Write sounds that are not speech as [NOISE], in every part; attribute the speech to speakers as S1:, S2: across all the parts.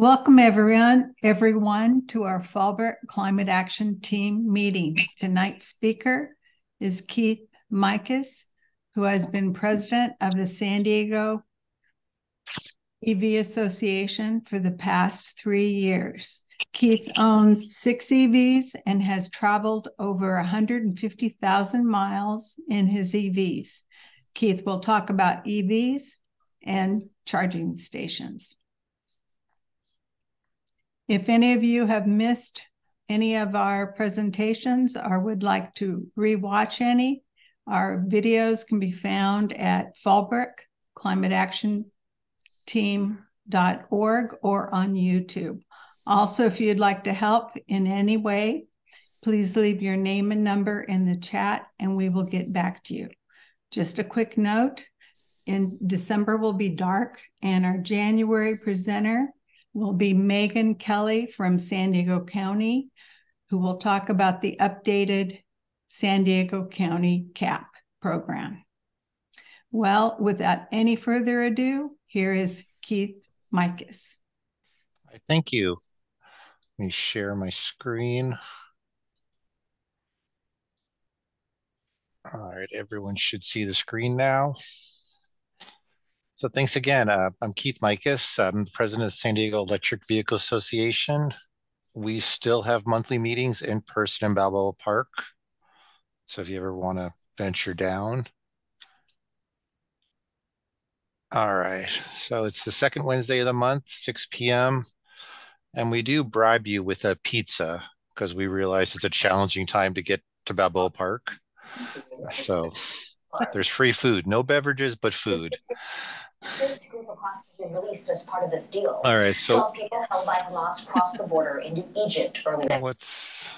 S1: Welcome everyone, everyone to our Fallbrook Climate Action Team meeting. Tonight's speaker is Keith Mikas, who has been president of the San Diego EV Association for the past three years. Keith owns six EVs and has traveled over 150,000 miles in his EVs. Keith will talk about EVs and charging stations. If any of you have missed any of our presentations or would like to rewatch any, our videos can be found at Fallbrook Climate Action Team.org or on YouTube. Also, if you'd like to help in any way, please leave your name and number in the chat and we will get back to you. Just a quick note in December will be dark, and our January presenter will be Megan Kelly from San Diego County, who will talk about the updated San Diego County CAP program. Well, without any further ado, here is Keith Mikas.
S2: Thank you. Let me share my screen. All right, everyone should see the screen now. So thanks again. Uh, I'm Keith Mikas. I'm the president of the San Diego Electric Vehicle Association. We still have monthly meetings in person in Balboa Park. So if you ever want to venture down. All right. So it's the second Wednesday of the month, 6 p.m. And we do bribe you with a pizza because we realize it's a challenging time to get to Balboa Park. So there's free food, no beverages, but food released as part of this deal. All right, so 12 people held by Hamas crossed the border into Egypt earlier. What's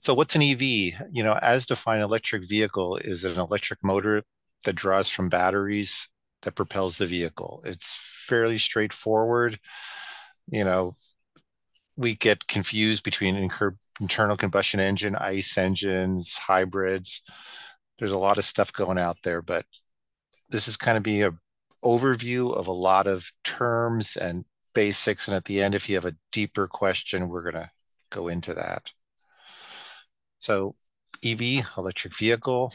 S2: so what's an EV? You know, as defined electric vehicle is an electric motor that draws from batteries that propels the vehicle. It's fairly straightforward. You know, we get confused between internal combustion engine, ICE engines, hybrids. There's a lot of stuff going out there, but this is kind of be a overview of a lot of terms and basics. And at the end, if you have a deeper question, we're going to go into that. So EV, electric vehicle.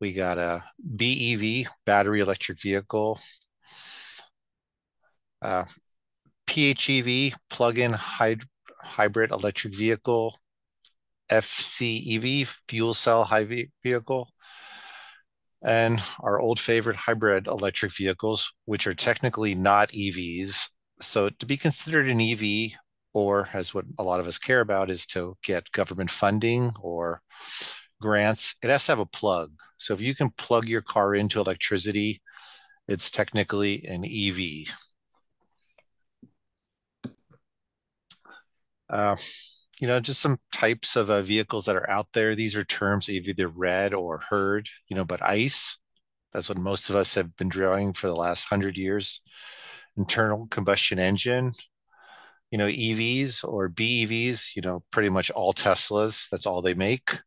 S2: We got a BEV, battery electric vehicle. Uh, PHEV, plug-in hyd hybrid electric vehicle. FCEV, fuel cell high vehicle and our old favorite hybrid electric vehicles, which are technically not EVs. So to be considered an EV, or as what a lot of us care about, is to get government funding or grants, it has to have a plug. So if you can plug your car into electricity, it's technically an EV. Uh, you know, just some types of uh, vehicles that are out there. These are terms that you've either read or heard, you know, but ICE, that's what most of us have been drawing for the last hundred years. Internal combustion engine, you know, EVs or BEVs, you know, pretty much all Teslas, that's all they make.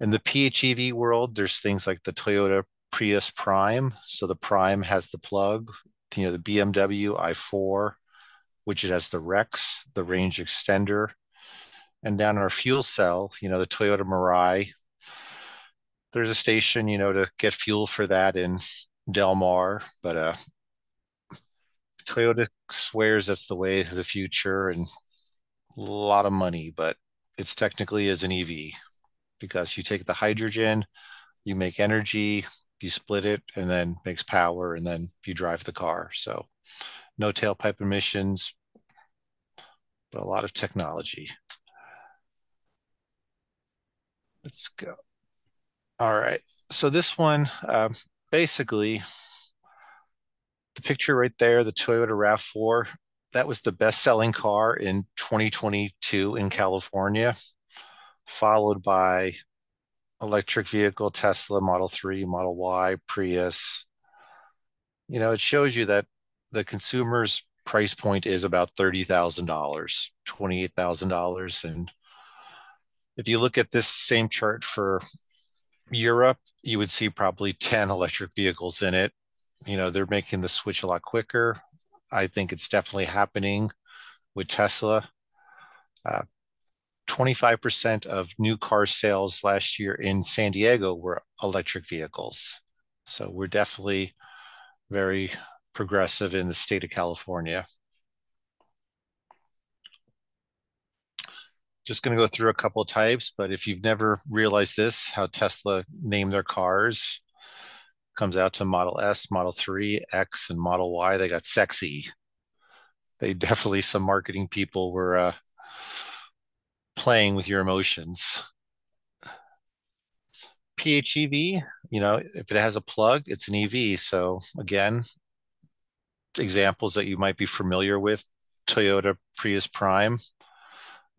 S2: In the PHEV world, there's things like the Toyota Prius Prime. So the Prime has the plug, you know, the BMW i4, which it has the Rex, the range extender, and down in our fuel cell, you know, the Toyota Mirai, there's a station, you know, to get fuel for that in Del Mar, but uh, Toyota swears that's the way of the future and a lot of money, but it's technically as an EV because you take the hydrogen, you make energy, you split it, and then makes power, and then you drive the car. So no tailpipe emissions, but a lot of technology. Let's go. All right. So this one, uh, basically, the picture right there, the Toyota RAV4, that was the best-selling car in 2022 in California, followed by electric vehicle, Tesla, Model 3, Model Y, Prius. You know, it shows you that the consumer's price point is about $30,000, $28,000. And if you look at this same chart for Europe, you would see probably 10 electric vehicles in it. You know, they're making the switch a lot quicker. I think it's definitely happening with Tesla. Uh, 25% of new car sales last year in San Diego were electric vehicles. So we're definitely very progressive in the state of California. Just going to go through a couple of types, but if you've never realized this, how Tesla named their cars, comes out to Model S, Model 3, X, and Model Y, they got sexy. They definitely, some marketing people were uh, playing with your emotions. PHEV, you know, if it has a plug, it's an EV. So again, examples that you might be familiar with, Toyota Prius Prime,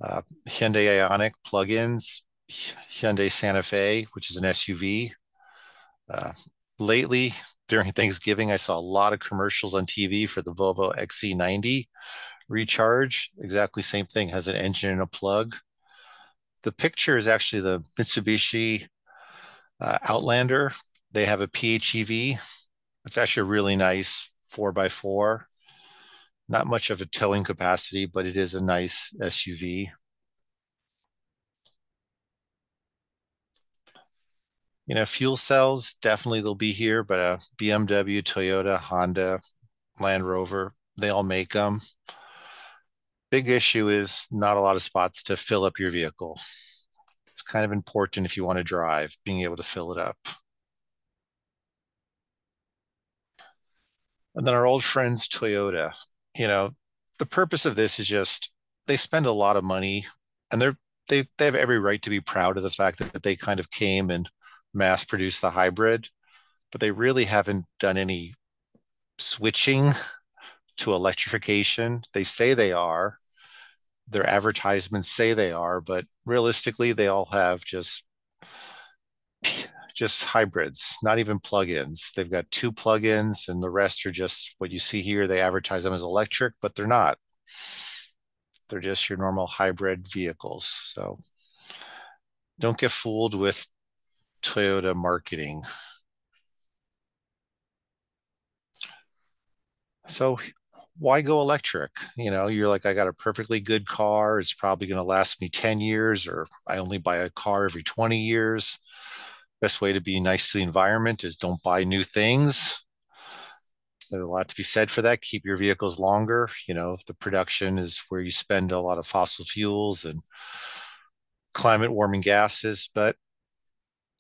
S2: uh, Hyundai Ioniq plugins, Hyundai Santa Fe, which is an SUV. Uh, lately, during Thanksgiving, I saw a lot of commercials on TV for the Volvo XC90 recharge. Exactly same thing, has an engine and a plug. The picture is actually the Mitsubishi uh, Outlander. They have a PHEV. It's actually a really nice four by four. Not much of a towing capacity, but it is a nice SUV. You know, fuel cells definitely they'll be here, but uh, BMW, Toyota, Honda, Land Rover, they all make them. Big issue is not a lot of spots to fill up your vehicle. It's kind of important if you want to drive, being able to fill it up. And then our old friends, Toyota, you know, the purpose of this is just they spend a lot of money and they're they they have every right to be proud of the fact that, that they kind of came and mass produced the hybrid, but they really haven't done any switching to electrification. They say they are. Their advertisements say they are, but realistically, they all have just just hybrids, not even plugins. They've got two plugins, and the rest are just what you see here. They advertise them as electric, but they're not. They're just your normal hybrid vehicles. So don't get fooled with Toyota marketing. So why go electric? You know, you're like, I got a perfectly good car. It's probably going to last me 10 years, or I only buy a car every 20 years best way to be nice to the environment is don't buy new things. There's a lot to be said for that. Keep your vehicles longer. You know, the production is where you spend a lot of fossil fuels and climate warming gases, but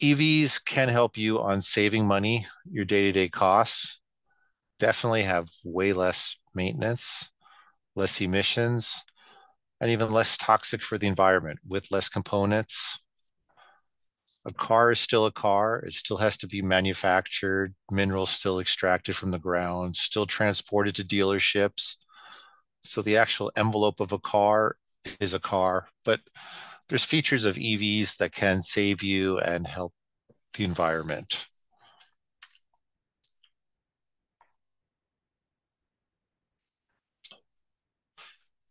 S2: EVs can help you on saving money, your day to day costs. Definitely have way less maintenance, less emissions, and even less toxic for the environment with less components a car is still a car. It still has to be manufactured, minerals still extracted from the ground, still transported to dealerships. So the actual envelope of a car is a car, but there's features of EVs that can save you and help the environment.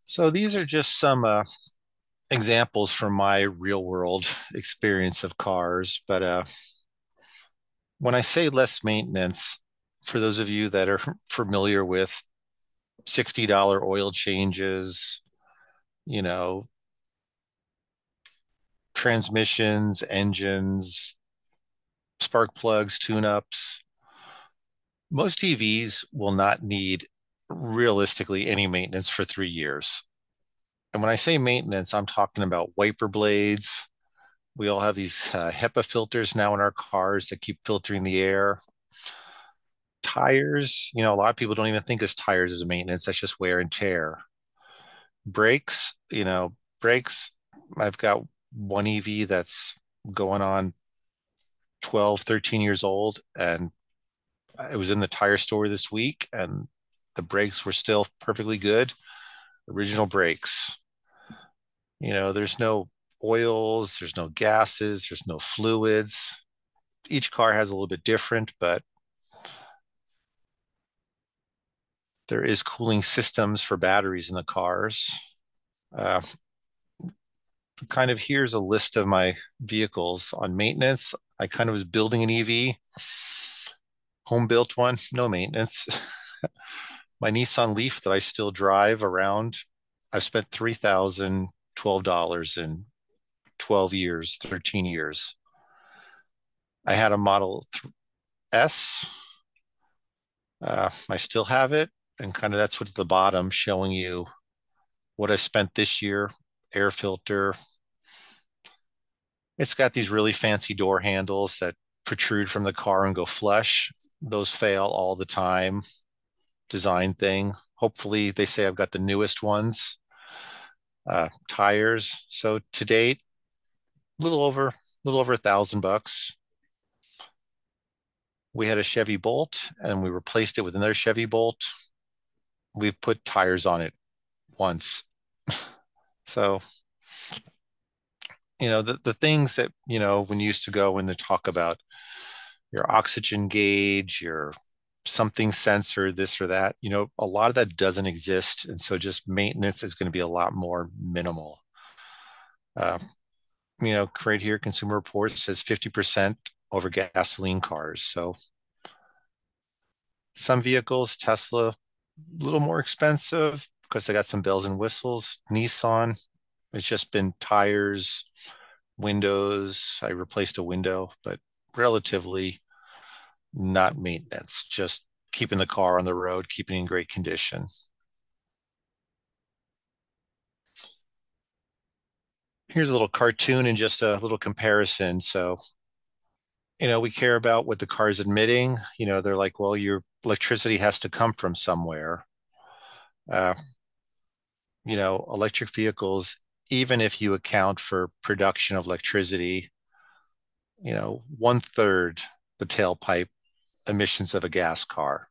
S2: So these are just some uh, examples from my real world [LAUGHS] experience of cars, but uh, when I say less maintenance, for those of you that are [LAUGHS] familiar with $60 oil changes, you know, transmissions, engines, spark plugs, tune ups, most EVs will not need realistically any maintenance for three years. And when I say maintenance, I'm talking about wiper blades. We all have these uh, HEPA filters now in our cars that keep filtering the air. Tires, you know, a lot of people don't even think of tires as maintenance. That's just wear and tear. Brakes, you know, brakes. I've got one EV that's going on 12, 13 years old. And it was in the tire store this week and the brakes were still perfectly good. Original brakes. You know, there's no oils, there's no gases, there's no fluids. Each car has a little bit different, but there is cooling systems for batteries in the cars. Uh, kind of here's a list of my vehicles on maintenance. I kind of was building an EV, home built one, no maintenance. [LAUGHS] My Nissan Leaf that I still drive around, I've spent $3,012 in 12 years, 13 years. I had a Model S. Uh, I still have it. And kind of that's what's the bottom showing you what I spent this year air filter. It's got these really fancy door handles that protrude from the car and go flush. Those fail all the time. Design thing. Hopefully, they say I've got the newest ones. Uh, tires. So to date, a little over, a little over a thousand bucks. We had a Chevy Bolt and we replaced it with another Chevy Bolt. We've put tires on it once. [LAUGHS] so, you know, the, the things that, you know, when you used to go and to talk about your oxygen gauge, your something sensor, this or that, you know, a lot of that doesn't exist. And so just maintenance is going to be a lot more minimal. Uh, you know, right here, Consumer Reports says 50% over gasoline cars. So some vehicles, Tesla, a little more expensive because they got some bells and whistles. Nissan, it's just been tires, windows. I replaced a window, but relatively not maintenance, just keeping the car on the road, keeping in great condition. Here's a little cartoon and just a little comparison. So, you know, we care about what the car is emitting. You know, they're like, well, your electricity has to come from somewhere. Uh, you know, electric vehicles, even if you account for production of electricity, you know, one third the tailpipe emissions of a gas car.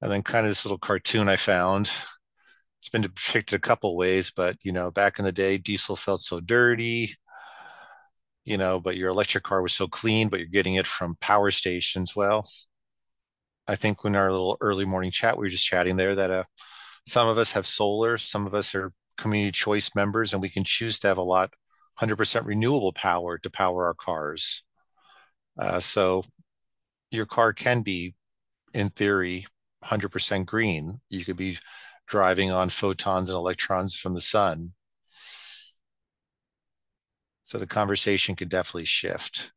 S2: And then kind of this little cartoon I found. It's been depicted a couple ways, but you know, back in the day, diesel felt so dirty, you know, but your electric car was so clean, but you're getting it from power stations. Well, I think when our little early morning chat, we were just chatting there that uh, some of us have solar, some of us are community choice members, and we can choose to have a lot 100% renewable power to power our cars. Uh, so your car can be, in theory, 100% green. You could be driving on photons and electrons from the sun. So the conversation could definitely shift.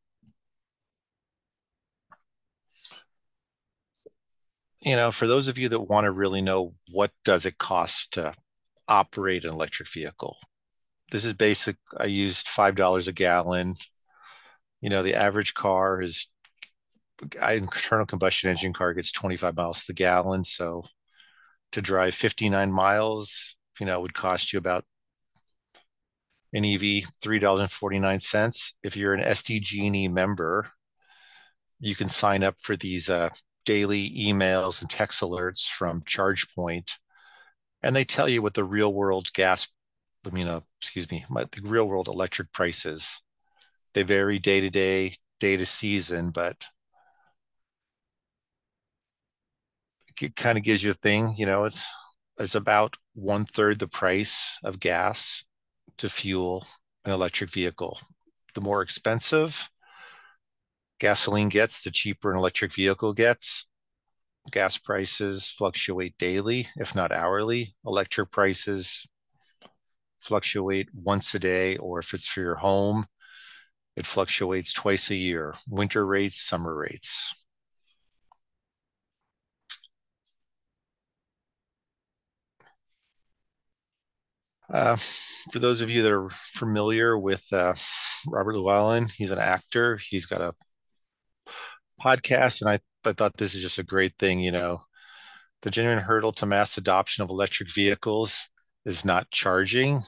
S2: You know, for those of you that want to really know what does it cost to operate an electric vehicle, this is basic. I used $5 a gallon you know, the average car is internal combustion engine car gets 25 miles to the gallon. So to drive 59 miles, you know, would cost you about an EV $3.49. If you're an SDG&E member, you can sign up for these uh, daily emails and text alerts from ChargePoint, and they tell you what the real world gas, mean, uh, excuse me, the real world electric prices they vary day to day, day to season, but it kind of gives you a thing, you know, it's it's about one third the price of gas to fuel an electric vehicle. The more expensive gasoline gets, the cheaper an electric vehicle gets. Gas prices fluctuate daily, if not hourly. Electric prices fluctuate once a day, or if it's for your home, it fluctuates twice a year, winter rates, summer rates. Uh, for those of you that are familiar with uh, Robert Llewellyn, he's an actor. He's got a podcast, and I, I thought this is just a great thing. You know, the genuine hurdle to mass adoption of electric vehicles is not charging.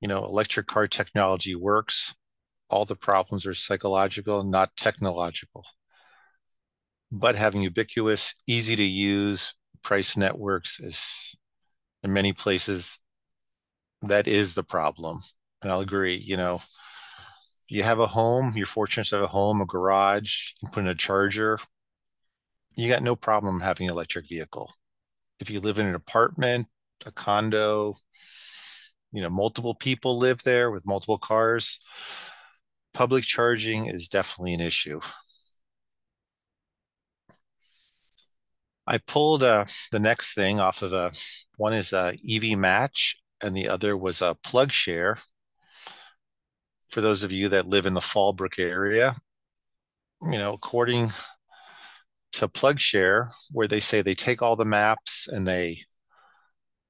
S2: You know, electric car technology works all the problems are psychological, not technological. But having ubiquitous, easy to use price networks is in many places that is the problem. And I'll agree, you know, you have a home, you're fortunate to have a home, a garage, you put in a charger, you got no problem having an electric vehicle. If you live in an apartment, a condo, you know, multiple people live there with multiple cars, public charging is definitely an issue. I pulled uh, the next thing off of a one is a EV Match, and the other was a PlugShare. For those of you that live in the Fallbrook area, you know, according to PlugShare, where they say they take all the maps and they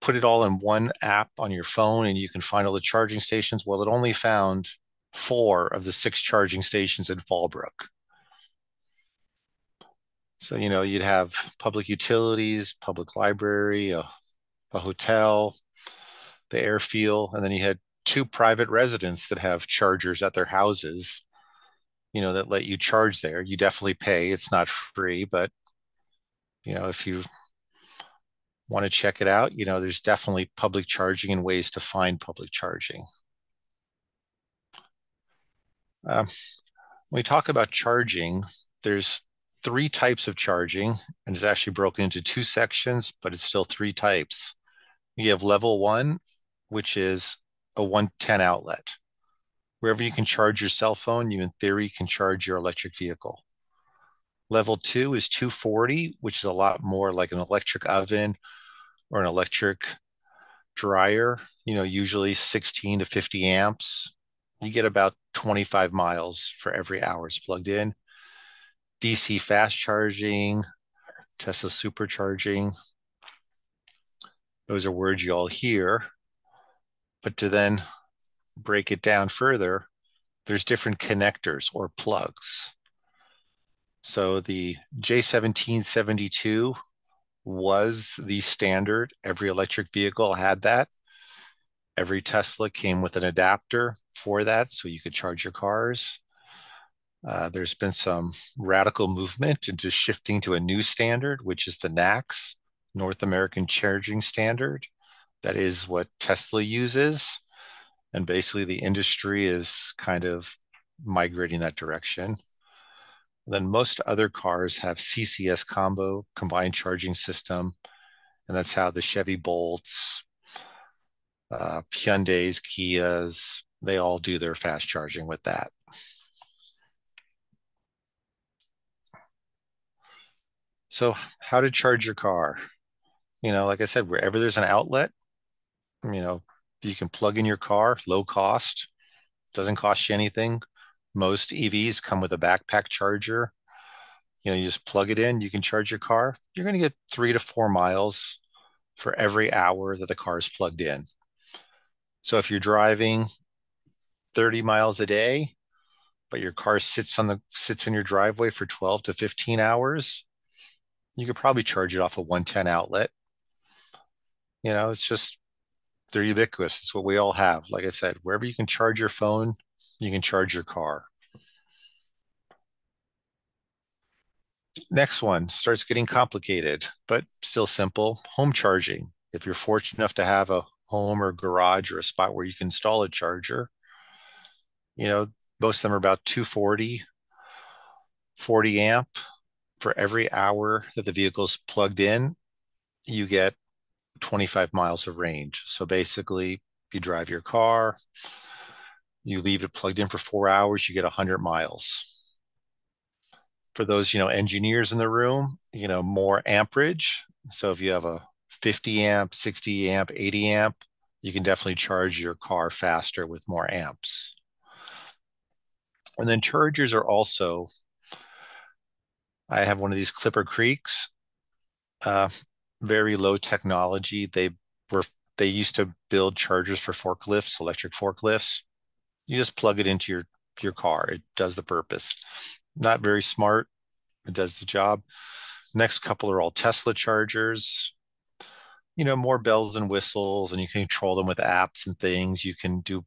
S2: put it all in one app on your phone and you can find all the charging stations. Well, it only found four of the six charging stations in Fallbrook. So, you know, you'd have public utilities, public library, a, a hotel, the airfield, and then you had two private residents that have chargers at their houses, you know, that let you charge there. You definitely pay. It's not free, but you know, if you want to check it out, you know, there's definitely public charging and ways to find public charging. Um, when we talk about charging, there's three types of charging, and it's actually broken into two sections, but it's still three types. You have level one, which is a 110 outlet. Wherever you can charge your cell phone, you in theory can charge your electric vehicle. Level two is 240, which is a lot more like an electric oven or an electric dryer, you know, usually 16 to 50 amps. You get about 25 miles for every hour it's plugged in. DC fast charging, Tesla supercharging. Those are words you all hear. But to then break it down further, there's different connectors or plugs. So the J1772 was the standard. Every electric vehicle had that. Every Tesla came with an adapter for that, so you could charge your cars. Uh, there's been some radical movement into shifting to a new standard, which is the NACS, North American Charging Standard. That is what Tesla uses. And basically, the industry is kind of migrating that direction. Then most other cars have CCS combo, combined charging system. And that's how the Chevy Bolts, uh, Hyundais, Kias, they all do their fast charging with that. So, how to charge your car? You know, like I said, wherever there's an outlet, you know, you can plug in your car, low cost, doesn't cost you anything. Most EVs come with a backpack charger. You know, you just plug it in, you can charge your car. You're going to get three to four miles for every hour that the car is plugged in. So if you're driving 30 miles a day, but your car sits on the sits in your driveway for 12 to 15 hours, you could probably charge it off a 110 outlet. You know, it's just they're ubiquitous. It's what we all have. Like I said, wherever you can charge your phone, you can charge your car. Next one starts getting complicated, but still simple. Home charging. If you're fortunate enough to have a home or garage or a spot where you can install a charger, you know, most of them are about 240, 40 amp. For every hour that the vehicle's plugged in, you get 25 miles of range. So basically, you drive your car, you leave it plugged in for four hours, you get 100 miles. For those, you know, engineers in the room, you know, more amperage. So if you have a 50 amp, 60 amp, 80 amp, you can definitely charge your car faster with more amps. And then chargers are also, I have one of these Clipper Creeks. Uh, very low technology. They were they used to build chargers for forklifts, electric forklifts. You just plug it into your your car. It does the purpose. Not very smart. It does the job. Next couple are all Tesla chargers. You know, more bells and whistles, and you can control them with apps and things. You can do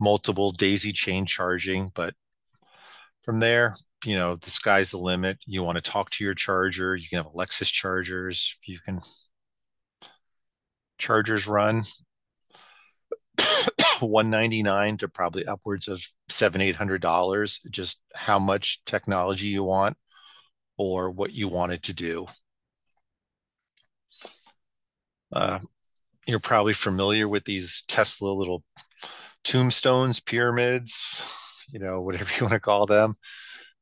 S2: multiple daisy chain charging, but from there, you know, the sky's the limit. You want to talk to your charger. You can have Alexis chargers. You can chargers run [COUGHS] 199 to probably upwards of seven, eight hundred dollars, just how much technology you want or what you want it to do. Uh, you're probably familiar with these Tesla little tombstones, pyramids, you know, [LAUGHS] whatever you want to call them.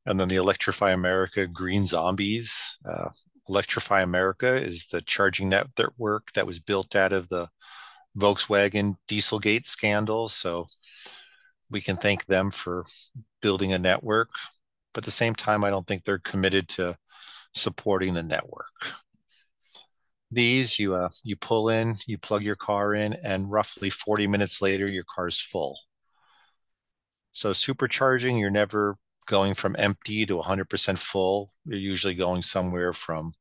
S2: And then the Electrify America green zombies. Uh, Electrify America is the charging network that was built out of the Volkswagen Dieselgate scandal. So we can thank them for building a network. But at the same time, I don't think they're committed to supporting the network. These you uh, you pull in, you plug your car in, and roughly 40 minutes later, your car's full. So supercharging, you're never going from empty to 100% full. You're usually going somewhere from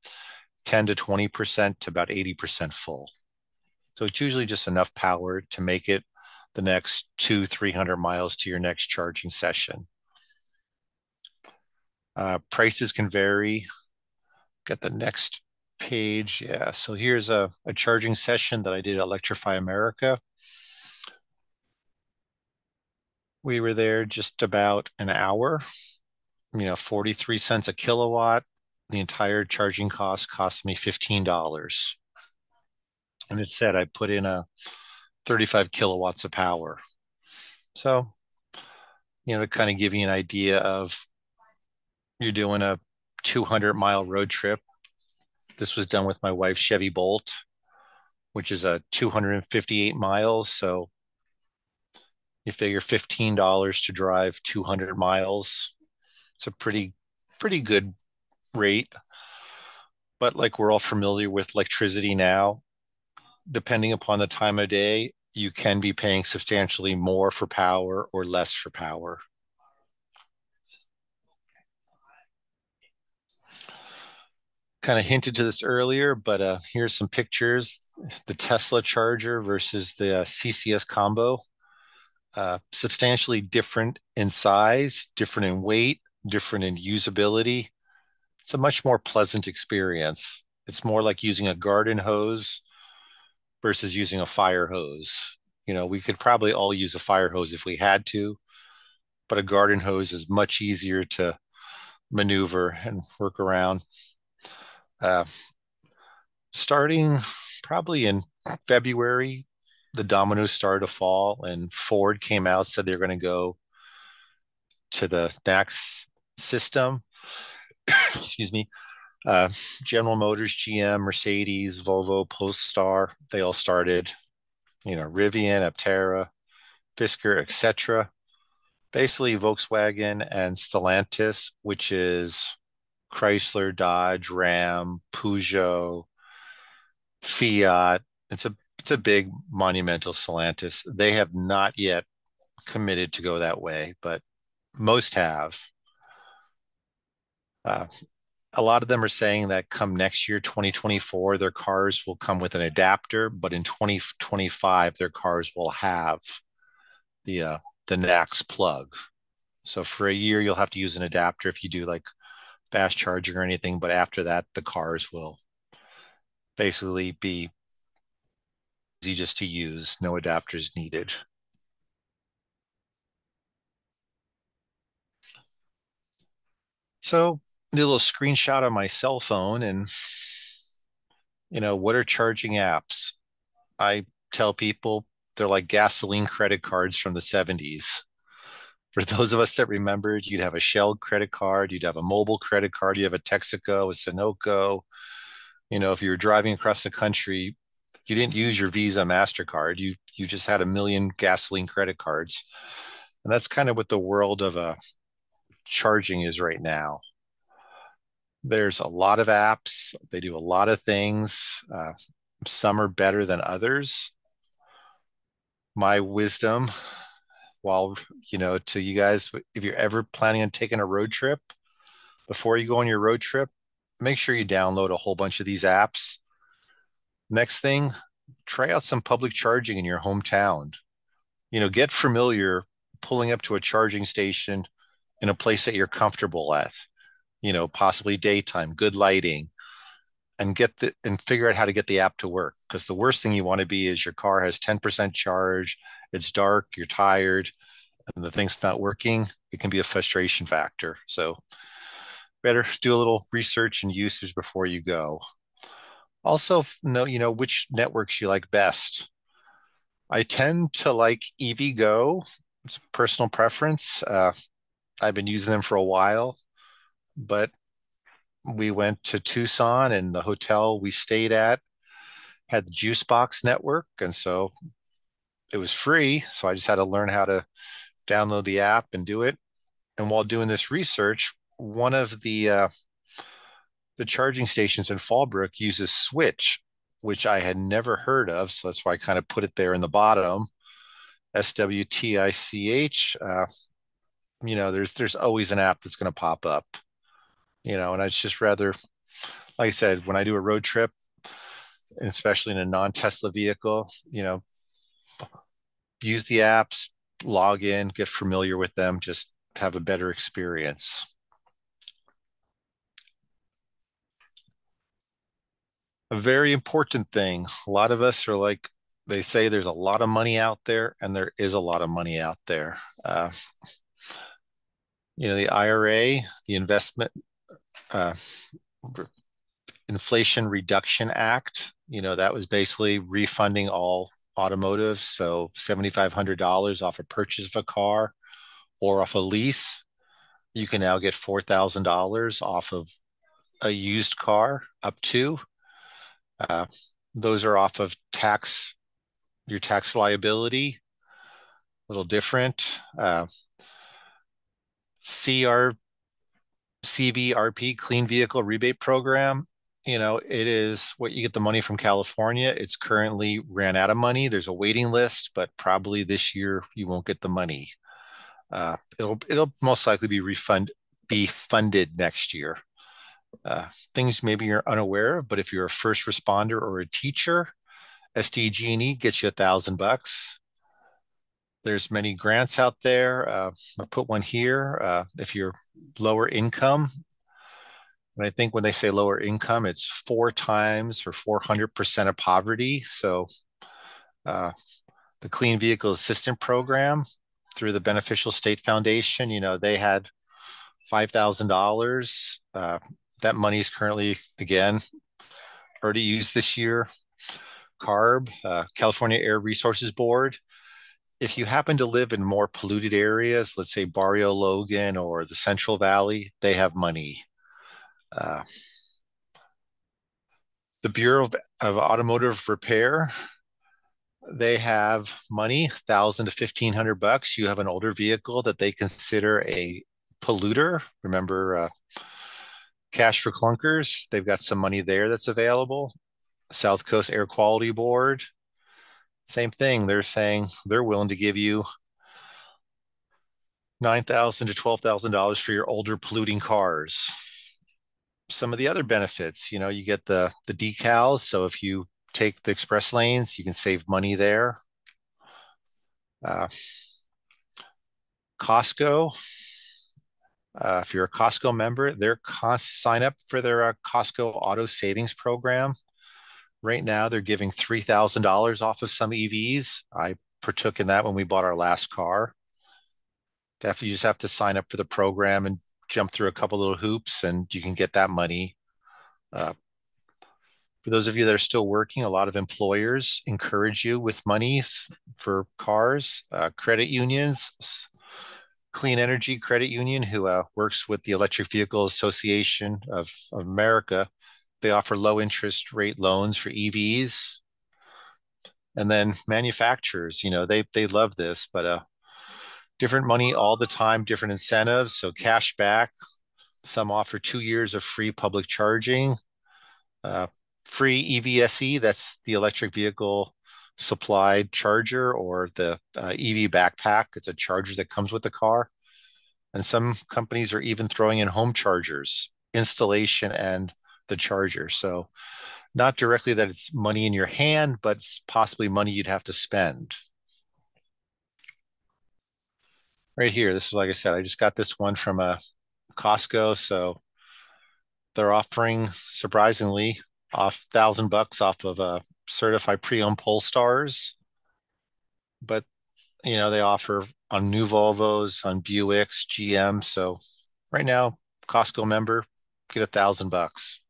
S2: 10 to 20% to about 80% full. So it's usually just enough power to make it the next two, 300 miles to your next charging session. Uh, prices can vary. Get the next page. Yeah, so here's a, a charging session that I did at Electrify America. We were there just about an hour, you know, 43 cents a kilowatt. The entire charging cost cost me $15. And it said I put in a 35 kilowatts of power. So, you know, to kind of give you an idea of you're doing a 200 mile road trip. This was done with my wife's Chevy Bolt, which is a 258 miles. So you figure $15 to drive 200 miles. It's a pretty, pretty good rate. But like we're all familiar with electricity now, depending upon the time of day, you can be paying substantially more for power or less for power. Kind of hinted to this earlier, but uh, here's some pictures. The Tesla charger versus the uh, CCS combo. Uh, substantially different in size, different in weight, different in usability. It's a much more pleasant experience. It's more like using a garden hose versus using a fire hose. You know, we could probably all use a fire hose if we had to, but a garden hose is much easier to maneuver and work around. Uh, starting probably in February, the dominoes started to fall, and Ford came out said they're going to go to the NACS system. [COUGHS] Excuse me. Uh, General Motors, GM, Mercedes, Volvo, Polestar, they all started, you know, Rivian, Aptera, Fisker, etc. Basically, Volkswagen and Stellantis, which is Chrysler, Dodge, Ram, Peugeot, Fiat. It's a it's a big monumental Stellantis. They have not yet committed to go that way, but most have. Uh, a lot of them are saying that come next year 2024 their cars will come with an adapter but in 2025 their cars will have the uh, the NACS plug so for a year you'll have to use an adapter if you do like fast charging or anything but after that the cars will basically be easy just to use no adapters needed. So did a little screenshot on my cell phone and you know what are charging apps? I tell people they're like gasoline credit cards from the 70s for those of us that remembered you'd have a shell credit card you'd have a Mobil credit card you have a texaco a sunoco you know if you were driving across the country you didn't use your visa mastercard you you just had a million gasoline credit cards and that's kind of what the world of uh, charging is right now there's a lot of apps. They do a lot of things. Uh, some are better than others. My wisdom, while you know, to you guys, if you're ever planning on taking a road trip, before you go on your road trip, make sure you download a whole bunch of these apps. Next thing, try out some public charging in your hometown. You know, get familiar pulling up to a charging station in a place that you're comfortable at you know, possibly daytime, good lighting, and get the and figure out how to get the app to work. Because the worst thing you want to be is your car has 10% charge, it's dark, you're tired, and the thing's not working. It can be a frustration factor. So better do a little research and usage before you go. Also, know you know which networks you like best. I tend to like EVgo. It's personal preference. Uh, I've been using them for a while but we went to Tucson and the hotel we stayed at had the juice box network and so it was free so i just had to learn how to download the app and do it. And while doing this research one of the uh, the charging stations in fallbrook uses switch which i had never heard of so that's why i kind of put it there in the bottom. Swtich uh, you know there's there's always an app that's going to pop up you know and it's just rather like i said when i do a road trip especially in a non-tesla vehicle you know use the apps log in get familiar with them just have a better experience. A very important thing. A lot of us are like they say there's a lot of money out there and there is a lot of money out there. Uh, you know the ira the investment uh, inflation reduction act you know that was basically refunding all automotive so $7500 off a purchase of a car or off a lease you can now get $4000 off of a used car up to uh, those are off of tax your tax liability a little different uh, cr cvrp clean vehicle rebate program you know, it is what you get the money from California. It's currently ran out of money. There's a waiting list, but probably this year you won't get the money. Uh, it'll it'll most likely be refund be funded next year. Uh, things maybe you're unaware of, but if you're a first responder or a teacher, SDG&E gets you a thousand bucks. There's many grants out there. Uh, I put one here. Uh, if you're lower income, and I think when they say lower income, it's four times or 400% of poverty. So uh, the Clean Vehicle Assistance Program through the Beneficial State Foundation, you know, they had $5,000. Uh, that money is currently, again, already used this year. CARB, uh, California Air Resources Board. If you happen to live in more polluted areas, let's say Barrio Logan or the Central Valley, they have money uh, the Bureau of, of, Automotive Repair, they have money, thousand to fifteen hundred bucks. You have an older vehicle that they consider a polluter. Remember, uh, Cash for Clunkers. They've got some money there that's available. South Coast Air Quality Board, same thing. They're saying they're willing to give you nine thousand to twelve thousand dollars for your older polluting cars some of the other benefits. You know, you get the the decals. So if you take the express lanes, you can save money there. Uh, Costco. Uh, if you're a Costco member, their cost sign up for their uh, Costco Auto Savings Program. Right now, they're giving three thousand dollars off of some EVs. I partook in that when we bought our last car. Definitely, you just have to sign up for the program and jump through a couple little hoops and you can get that money. Uh, for those of you that are still working, a lot of employers encourage you with monies for cars. Uh, credit unions, Clean Energy Credit Union, who uh, works with the Electric Vehicle Association of, of America, they offer low interest rate loans for EVs. And then manufacturers, you know, they they love this, but uh, different money all the time, different incentives. So cash back. Some offer two years of free public charging, uh, free EVSE. That's the electric vehicle supplied charger or the uh, EV backpack. It's a charger that comes with the car. And some companies are even throwing in home chargers, installation and the charger. So not directly that it's money in your hand, but possibly money you'd have to spend right here. This is like I said, I just got this one from a uh, Costco. So they're offering surprisingly off thousand bucks off of a uh, certified pre-owned Polestars. But you know, they offer on new Volvos, on Buicks, GM. So right now, Costco member, get a thousand bucks.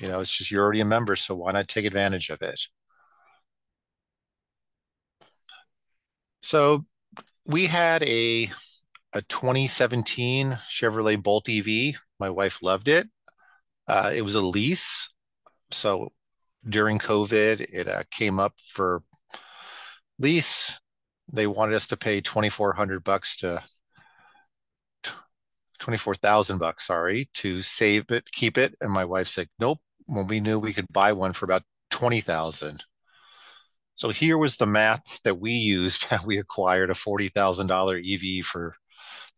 S2: You know, it's just you're already a member, so why not take advantage of it? So we had a a 2017 Chevrolet Bolt EV. My wife loved it. Uh, it was a lease. So during COVID, it uh, came up for lease. They wanted us to pay 2,400 bucks to 24,000 bucks, sorry, to save it, keep it. And my wife said, nope. When we knew we could buy one for about 20,000. So here was the math that we used. [LAUGHS] we acquired a $40,000 EV for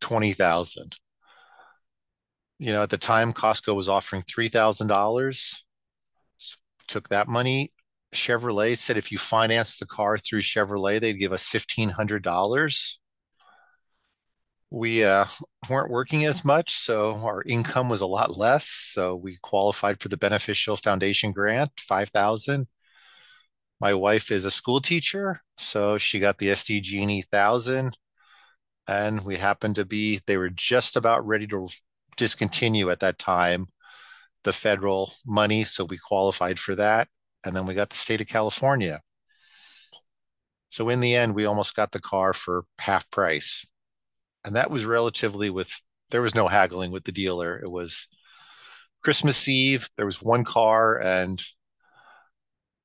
S2: 20,000. You know, at the time, Costco was offering $3,000. Took that money. Chevrolet said if you finance the car through Chevrolet, they'd give us $1,500 we uh, weren't working as much, so our income was a lot less. So we qualified for the beneficial foundation grant, five thousand. My wife is a school teacher, so she got the SDG&E thousand, and we happened to be. They were just about ready to discontinue at that time the federal money, so we qualified for that, and then we got the state of California. So in the end, we almost got the car for half price and that was relatively with there was no haggling with the dealer. It was Christmas Eve. There was one car, and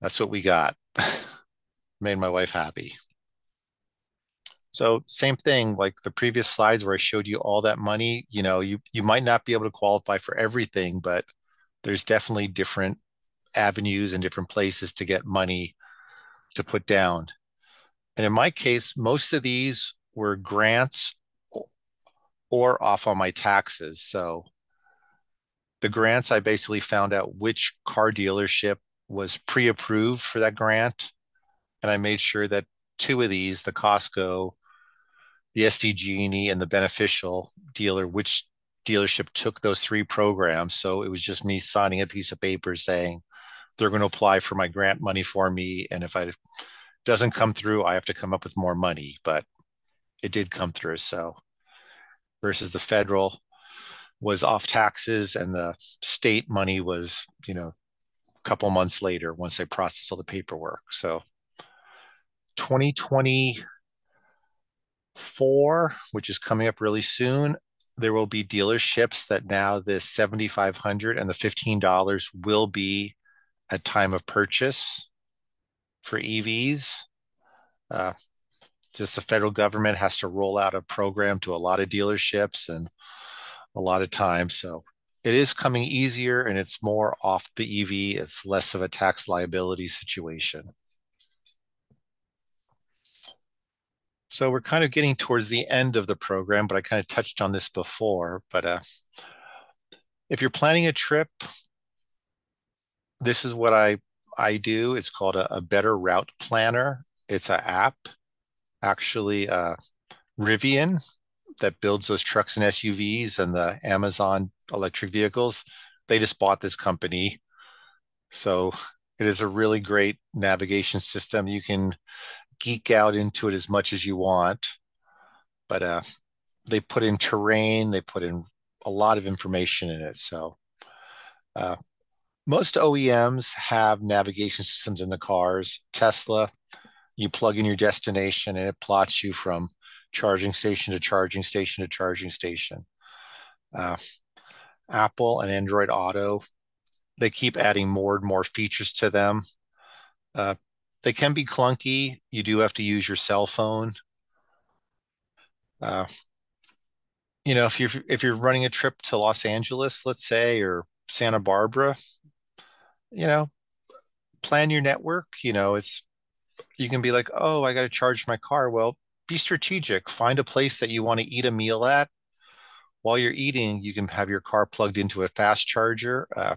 S2: that's what we got. [LAUGHS] Made my wife happy. So same thing, like the previous slides where I showed you all that money. You know, you you might not be able to qualify for everything, but there's definitely different avenues and different places to get money to put down. And in my case, most of these were grants or off on my taxes. So the grants, I basically found out which car dealership was pre approved for that grant. And I made sure that two of these, the Costco, the SDG&E, and the beneficial dealer, which dealership took those three programs. So it was just me signing a piece of paper saying they're going to apply for my grant money for me. And if I doesn't come through, I have to come up with more money. But it did come through. So versus the federal was off taxes and the state money was, you know, a couple months later once they process all the paperwork. So 2024, which is coming up really soon, there will be dealerships that now the 7500 and the $15 will be at time of purchase for EVs. Uh, just the federal government has to roll out a program to a lot of dealerships and a lot of times. So it is coming easier and it's more off the EV. It's less of a tax liability situation. So we're kind of getting towards the end of the program, but I kind of touched on this before. But uh, if you're planning a trip, this is what I I do. It's called a, a Better Route Planner. It's an app actually uh, Rivian that builds those trucks and SUVs and the Amazon electric vehicles. They just bought this company. So it is a really great navigation system. You can geek out into it as much as you want, but uh, they put in terrain, they put in a lot of information in it. So uh, most OEMs have navigation systems in the cars. Tesla you plug in your destination and it plots you from charging station to charging station to charging station. Uh, Apple and Android Auto, they keep adding more and more features to them. Uh, they can be clunky. You do have to use your cell phone. Uh, you know, if you're if you're running a trip to Los Angeles, let's say, or Santa Barbara, you know, plan your network. You know, it's you can be like, oh, I got to charge my car. Well, be strategic. Find a place that you want to eat a meal at. While you're eating, you can have your car plugged into a fast charger. Uh,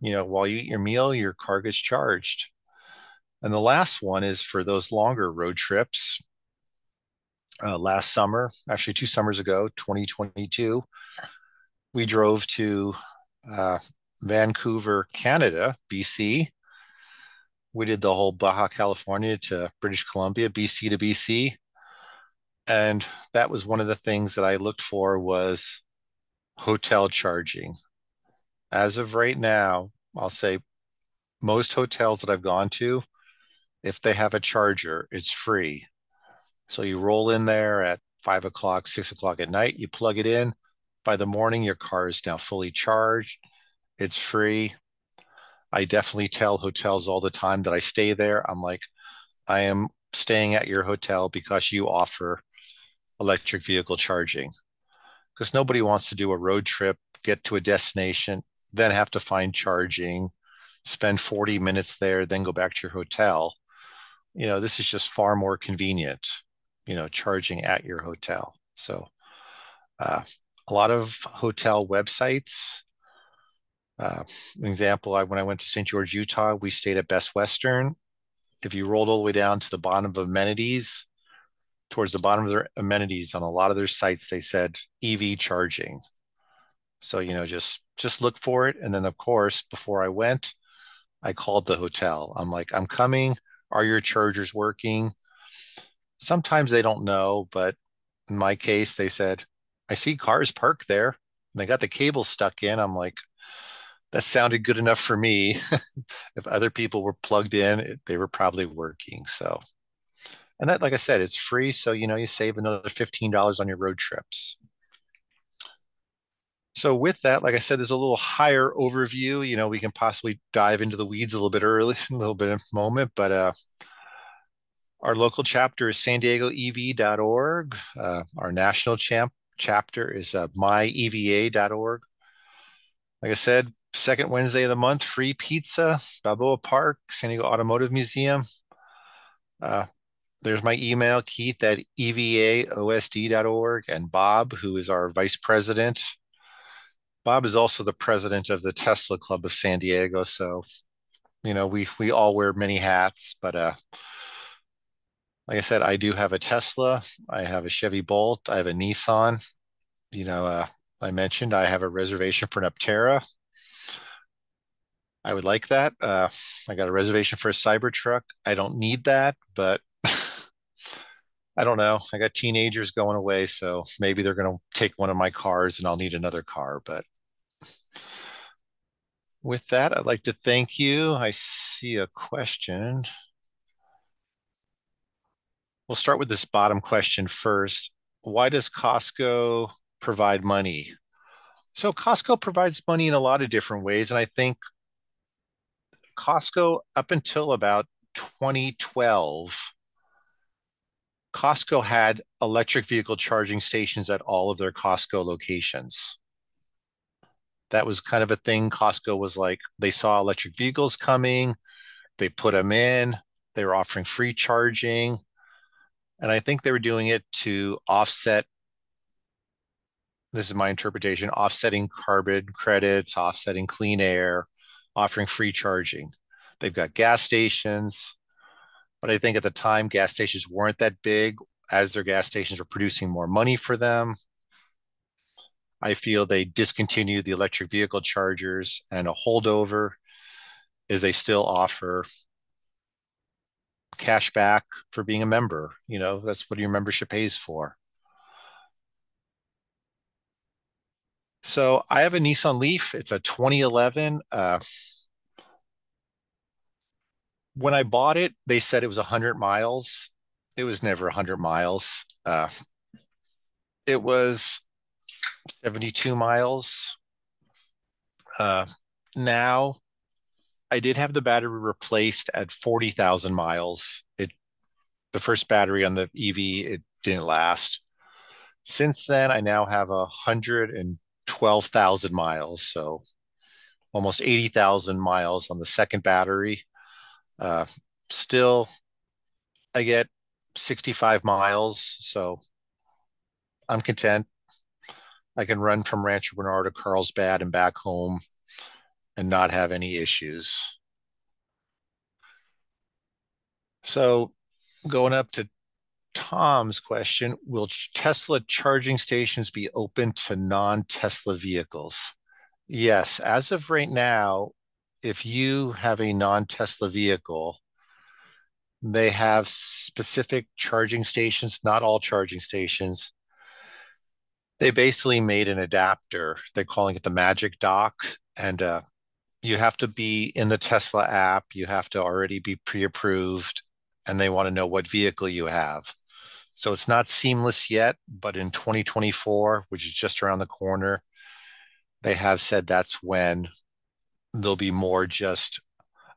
S2: you know, while you eat your meal, your car gets charged. And the last one is for those longer road trips. Uh, last summer, actually two summers ago, 2022, we drove to uh, Vancouver, Canada, BC, we did the whole Baja California to British Columbia, BC to BC. And that was one of the things that I looked for was hotel charging. As of right now, I'll say most hotels that I've gone to, if they have a charger, it's free. So you roll in there at five o'clock, six o'clock at night, you plug it in. By the morning, your car is now fully charged. It's free. I definitely tell hotels all the time that I stay there. I'm like, I am staying at your hotel because you offer electric vehicle charging. Because nobody wants to do a road trip, get to a destination, then have to find charging, spend 40 minutes there, then go back to your hotel. You know, this is just far more convenient, you know, charging at your hotel. So, uh, a lot of hotel websites. Uh, an example, I, when I went to St. George, Utah, we stayed at Best Western. If you rolled all the way down to the bottom of amenities, towards the bottom of their amenities on a lot of their sites, they said EV charging. So, you know, just just look for it. And then of course, before I went, I called the hotel. I'm like, I'm coming. Are your chargers working? Sometimes they don't know, but in my case, they said, I see cars parked there. And They got the cable stuck in. I'm like, that sounded good enough for me. [LAUGHS] if other people were plugged in, they were probably working. So, and that, like I said, it's free. So, you know, you save another $15 on your road trips. So with that, like I said, there's a little higher overview. You know, we can possibly dive into the weeds a little bit early, [LAUGHS] a little bit in a moment, but uh, our local chapter is san diegoev.org. Uh, our national champ chapter is uh, myeva.org. Like I said, second Wednesday of the month, free pizza, Balboa Park, San Diego Automotive Museum. Uh, there's my email, keith at evaosd.org, and Bob, who is our vice president. Bob is also the president of the Tesla Club of San Diego. So, you know, we we all wear many hats, but uh like I said, I do have a Tesla, I have a Chevy Bolt, I have a Nissan. You know, uh, I mentioned I have a reservation for an Aptera. I would like that. Uh, I got a reservation for a Cybertruck. I don't need that, but [LAUGHS] I don't know. I got teenagers going away, so maybe they're going to take one of my cars and I'll need another car. But with that, I'd like to thank you. I see a question. We'll start with this bottom question first. Why does Costco provide money? So Costco provides money in a lot of different ways. And I think Costco, up until about 2012, Costco had electric vehicle charging stations at all of their Costco locations. That was kind of a thing. Costco was like, they saw electric vehicles coming, they put them in, they were offering free charging. And I think they were doing it to offset this is my interpretation offsetting carbon credits, offsetting clean air, offering free charging. They've got gas stations, but I think at the time, gas stations weren't that big as their gas stations were producing more money for them. I feel they discontinued the electric vehicle chargers and a holdover is they still offer cash back for being a member. You know, that's what your membership pays for. So I have a Nissan Leaf. It's a 2011. Uh, when I bought it, they said it was 100 miles. It was never 100 miles. Uh, it was 72 miles. Uh, now, I did have the battery replaced at 40,000 miles. It the first battery on the EV it didn't last. Since then, I now have a hundred and twelve thousand miles, so almost eighty thousand miles on the second battery. Uh, still, I get 65 miles, so I'm content. I can run from Rancho Bernardo to Carlsbad and back home and not have any issues. So, going up to Tom's question Will Tesla charging stations be open to non Tesla vehicles? Yes. As of right now, if you have a non-Tesla vehicle, they have specific charging stations, not all charging stations. They basically made an adapter. They're calling it the Magic Dock. And uh, you have to be in the Tesla app. You have to already be pre approved, and they want to know what vehicle you have. So it's not seamless yet, but in 2024, which is just around the corner, they have said that's when there'll be more just